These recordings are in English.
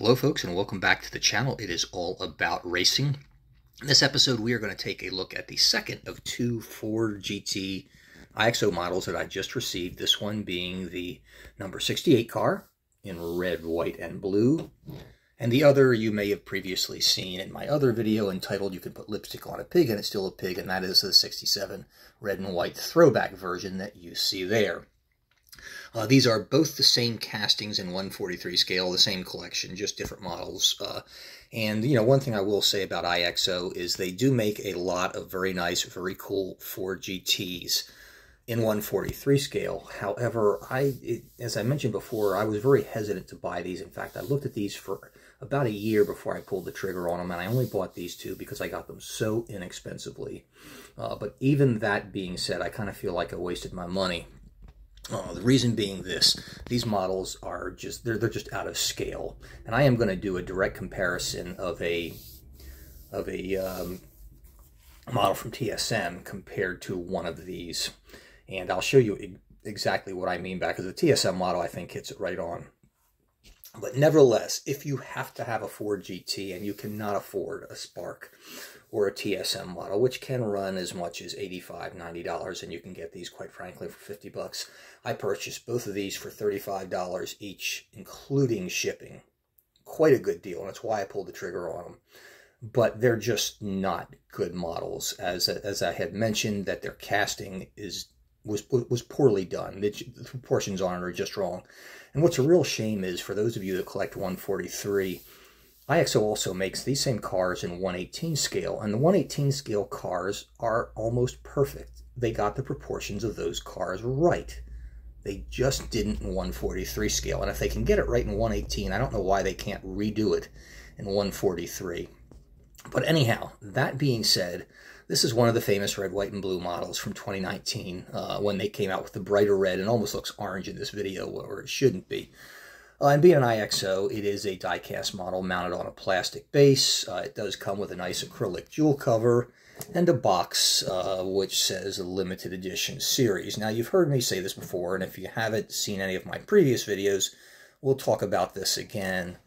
Hello folks and welcome back to the channel. It is all about racing. In this episode we are going to take a look at the second of two Ford GT IXO models that I just received. This one being the number 68 car in red, white, and blue. And the other you may have previously seen in my other video entitled You Can Put Lipstick on a Pig and It's Still a Pig, and that is the 67 red and white throwback version that you see there. Uh, these are both the same castings in 143 scale, the same collection, just different models. Uh, and, you know, one thing I will say about IXO is they do make a lot of very nice, very cool Ford GTs in 143 scale. However, I, it, as I mentioned before, I was very hesitant to buy these. In fact, I looked at these for about a year before I pulled the trigger on them, and I only bought these two because I got them so inexpensively. Uh, but even that being said, I kind of feel like I wasted my money uh, the reason being this, these models are just, they're, they're just out of scale. And I am going to do a direct comparison of a, of a um, model from TSM compared to one of these. And I'll show you exactly what I mean by because the TSM model, I think, hits it right on. But nevertheless, if you have to have a Ford GT and you cannot afford a Spark, or a TSM model, which can run as much as $85, $90, and you can get these, quite frankly, for 50 bucks. I purchased both of these for $35 each, including shipping. Quite a good deal, and that's why I pulled the trigger on them. But they're just not good models, as as I had mentioned, that their casting is was was poorly done. The, the proportions on it are just wrong. And what's a real shame is for those of you that collect 143, IXO also makes these same cars in 118 scale, and the 118 scale cars are almost perfect. They got the proportions of those cars right. They just didn't in 143 scale, and if they can get it right in 118, I don't know why they can't redo it in 143. But anyhow, that being said, this is one of the famous red, white, and blue models from 2019 uh, when they came out with the brighter red and almost looks orange in this video where it shouldn't be. Uh, and being an IXO, it is a die-cast model mounted on a plastic base. Uh, it does come with a nice acrylic jewel cover and a box uh, which says a limited edition series. Now, you've heard me say this before, and if you haven't seen any of my previous videos, we'll talk about this again.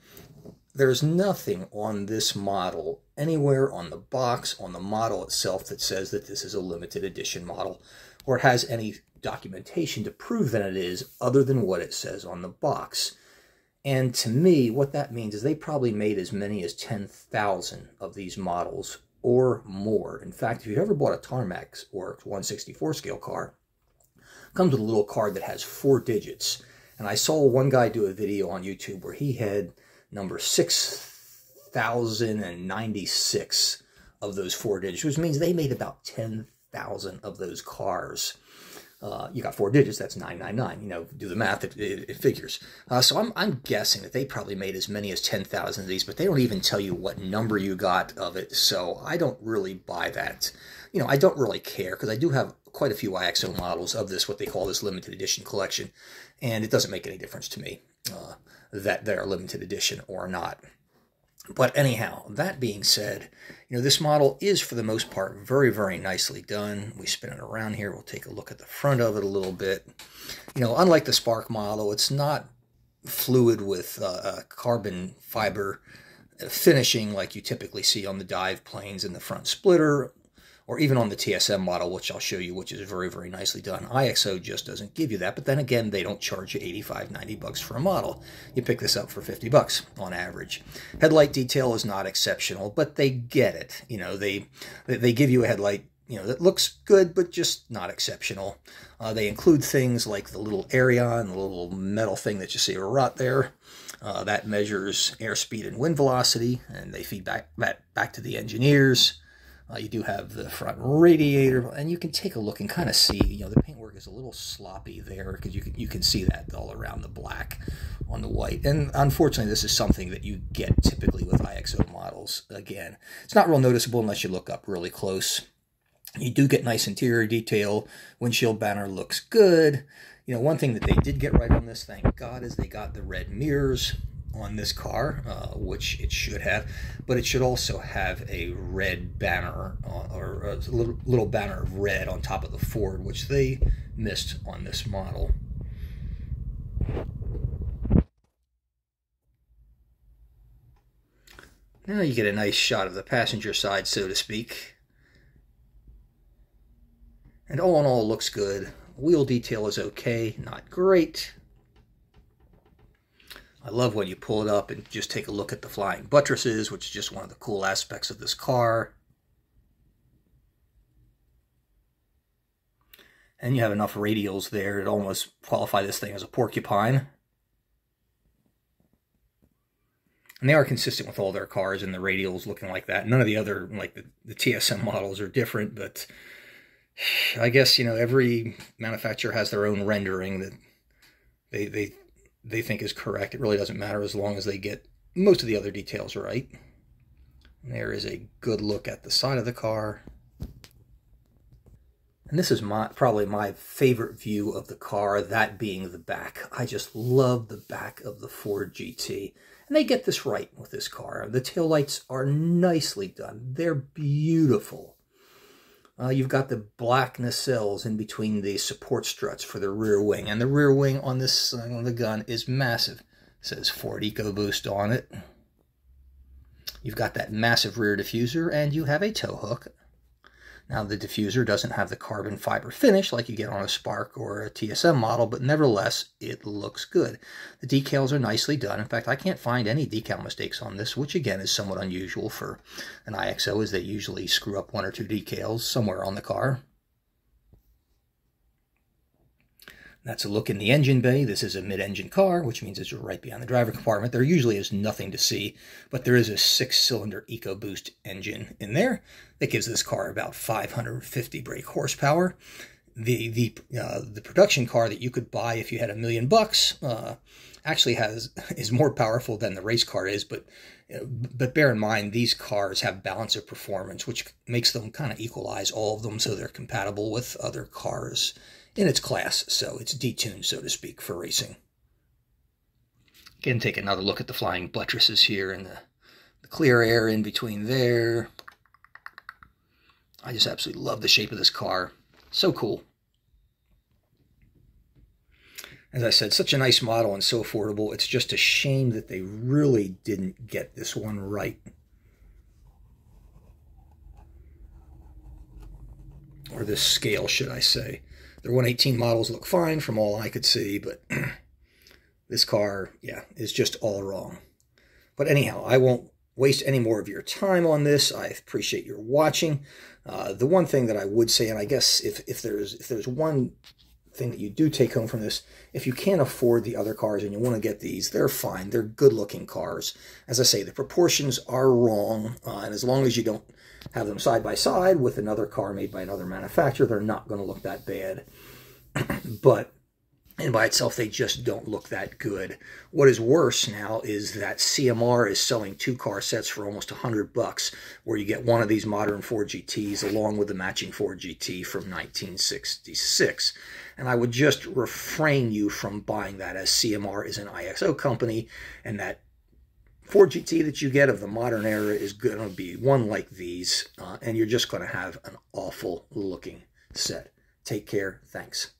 There's nothing on this model anywhere on the box, on the model itself, that says that this is a limited edition model or has any documentation to prove that it is other than what it says on the box. And to me, what that means is they probably made as many as 10,000 of these models or more. In fact, if you've ever bought a Tarmac or 164 scale car, comes with a little card that has four digits. And I saw one guy do a video on YouTube where he had number 6,096 of those four digits, which means they made about 10,000 of those cars. Uh, you got four digits, that's 999. You know, do the math, it, it, it figures. Uh, so I'm, I'm guessing that they probably made as many as 10,000 of these, but they don't even tell you what number you got of it. So I don't really buy that. You know, I don't really care because I do have quite a few IXO models of this, what they call this limited edition collection. And it doesn't make any difference to me uh, that they're limited edition or not. But anyhow, that being said, you know, this model is for the most part very, very nicely done. We spin it around here. We'll take a look at the front of it a little bit. You know, unlike the Spark model, it's not fluid with uh, carbon fiber finishing like you typically see on the dive planes in the front splitter or even on the TSM model, which I'll show you, which is very, very nicely done. IXO just doesn't give you that, but then again, they don't charge you 85, 90 bucks for a model. You pick this up for 50 bucks on average. Headlight detail is not exceptional, but they get it. You know, they they give you a headlight you know, that looks good, but just not exceptional. Uh, they include things like the little Aireon, the little metal thing that you see right there. Uh, that measures airspeed and wind velocity, and they feed back, back, back to the engineers. Uh, you do have the front radiator, and you can take a look and kind of see, you know, the paintwork is a little sloppy there because you can, you can see that all around the black on the white. And unfortunately, this is something that you get typically with IXO models. Again, it's not real noticeable unless you look up really close. You do get nice interior detail. Windshield banner looks good. You know, one thing that they did get right on this, thank God, is they got the red mirrors on this car, uh, which it should have, but it should also have a red banner uh, or a little, little banner of red on top of the Ford, which they missed on this model. Now you get a nice shot of the passenger side, so to speak. And all in all, looks good. Wheel detail is okay, not great. I love when you pull it up and just take a look at the flying buttresses, which is just one of the cool aspects of this car. And you have enough radials there to almost qualify this thing as a porcupine. And they are consistent with all their cars and the radials looking like that. None of the other, like the, the TSM models are different, but I guess, you know, every manufacturer has their own rendering that they, they they think is correct. It really doesn't matter as long as they get most of the other details right. And there is a good look at the side of the car. And this is my probably my favorite view of the car, that being the back. I just love the back of the Ford GT. And they get this right with this car. The taillights are nicely done. They're beautiful. Uh, you've got the black nacelles in between the support struts for the rear wing. And the rear wing on this of the gun is massive. It says Ford EcoBoost on it. You've got that massive rear diffuser, and you have a tow hook. Now, the diffuser doesn't have the carbon fiber finish like you get on a Spark or a TSM model, but nevertheless, it looks good. The decals are nicely done. In fact, I can't find any decal mistakes on this, which again is somewhat unusual for an IXO, as they usually screw up one or two decals somewhere on the car. That's a look in the engine bay. This is a mid-engine car, which means it's right behind the driver compartment. There usually is nothing to see, but there is a six-cylinder EcoBoost engine in there that gives this car about 550 brake horsepower. The the uh, the production car that you could buy if you had a million bucks uh, actually has is more powerful than the race car is, but but bear in mind these cars have balance of performance, which makes them kind of equalize all of them so they're compatible with other cars in its class, so it's detuned, so to speak, for racing. Again, take another look at the flying buttresses here and the, the clear air in between there. I just absolutely love the shape of this car. So cool. As I said, such a nice model and so affordable. It's just a shame that they really didn't get this one right. Or this scale, should I say. Their 118 models look fine from all I could see, but this car, yeah, is just all wrong. But anyhow, I won't waste any more of your time on this. I appreciate your watching. Uh, the one thing that I would say, and I guess if, if there's if there's one thing that you do take home from this, if you can't afford the other cars and you want to get these, they're fine. They're good looking cars. As I say, the proportions are wrong, uh, and as long as you don't have them side by side with another car made by another manufacturer, they're not going to look that bad. but and by itself, they just don't look that good. What is worse now is that CMR is selling two car sets for almost 100 bucks, where you get one of these modern Ford GTs along with the matching Ford GT from 1966. And I would just refrain you from buying that as CMR is an IXO company and that Ford GT that you get of the modern era is going to be one like these, uh, and you're just going to have an awful looking set. Take care. Thanks.